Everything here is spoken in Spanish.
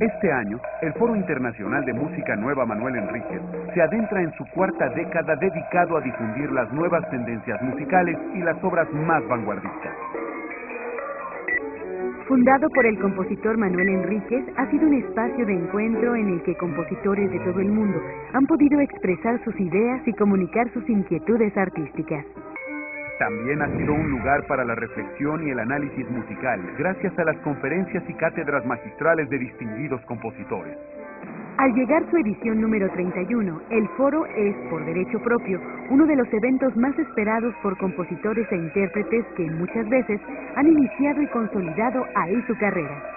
Este año, el Foro Internacional de Música Nueva Manuel Enríquez se adentra en su cuarta década dedicado a difundir las nuevas tendencias musicales y las obras más vanguardistas. Fundado por el compositor Manuel Enríquez, ha sido un espacio de encuentro en el que compositores de todo el mundo han podido expresar sus ideas y comunicar sus inquietudes artísticas. También ha sido un lugar para la reflexión y el análisis musical, gracias a las conferencias y cátedras magistrales de distinguidos compositores. Al llegar su edición número 31, el foro es, por derecho propio, uno de los eventos más esperados por compositores e intérpretes que muchas veces han iniciado y consolidado ahí su carrera.